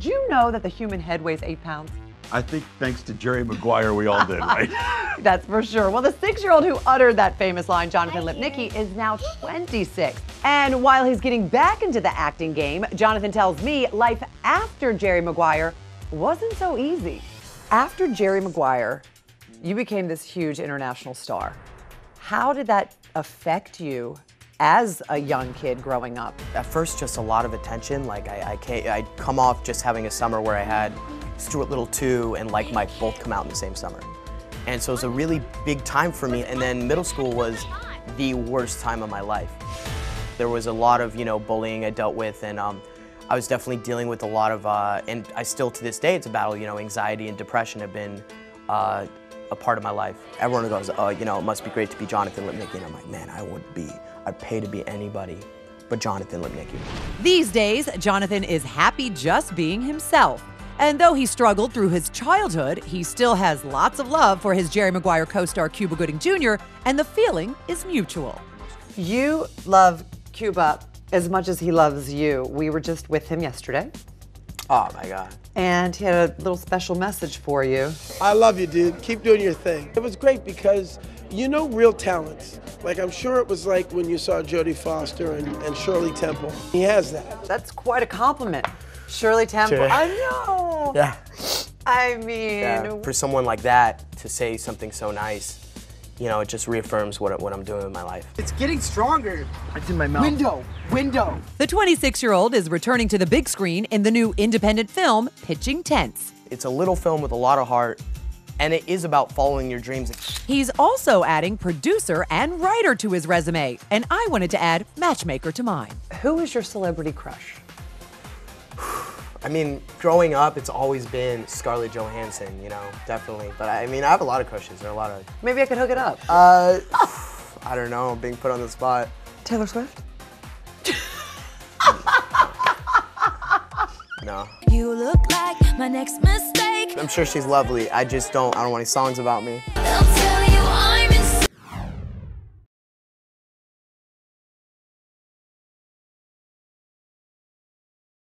Do you know that the human head weighs eight pounds? I think thanks to Jerry Maguire, we all did, right? That's for sure. Well, the six year old who uttered that famous line, Jonathan Lipnicki, is now 26. And while he's getting back into the acting game, Jonathan tells me life after Jerry Maguire wasn't so easy. After Jerry Maguire, you became this huge international star. How did that affect you as a young kid growing up? At first, just a lot of attention. Like I, I came, I'd come off just having a summer where I had Stuart Little 2 and Like Mike both come out in the same summer. And so it was a really big time for me. And then middle school was the worst time of my life. There was a lot of, you know, bullying I dealt with and um, I was definitely dealing with a lot of, uh, and I still to this day, it's a battle, you know, anxiety and depression have been uh, a part of my life. Everyone goes, oh, you know, it must be great to be Jonathan Lipnicki. And I'm like, man, I would be, I'd pay to be anybody but Jonathan Lipnicki. These days, Jonathan is happy just being himself. And though he struggled through his childhood, he still has lots of love for his Jerry Maguire co star Cuba Gooding Jr., and the feeling is mutual. You love Cuba as much as he loves you. We were just with him yesterday, Oh my God. and he had a little special message for you. I love you, dude. Keep doing your thing. It was great because you know real talents. Like I'm sure it was like when you saw Jodie Foster and, and Shirley Temple. He has that. That's quite a compliment. Shirley Temple. Sure. I know. Yeah. I mean, Yeah, for someone like that to say something so nice, you know, it just reaffirms what, what I'm doing in my life. It's getting stronger. It's in my mouth. Window, window. the 26 year old is returning to the big screen in the new independent film, Pitching Tents. It's a little film with a lot of heart, and it is about following your dreams. He's also adding producer and writer to his resume, and I wanted to add matchmaker to mine. Who is your celebrity crush? I mean, growing up, it's always been Scarlett Johansson, you know, definitely. But I mean, I have a lot of crushes. There are a lot of, Maybe I could hook it up. uh, I don't know, being put on the spot. Taylor Swift? No. You look like my next mistake. I'm sure she's lovely. I just don't, I don't want any songs about me. They'll tell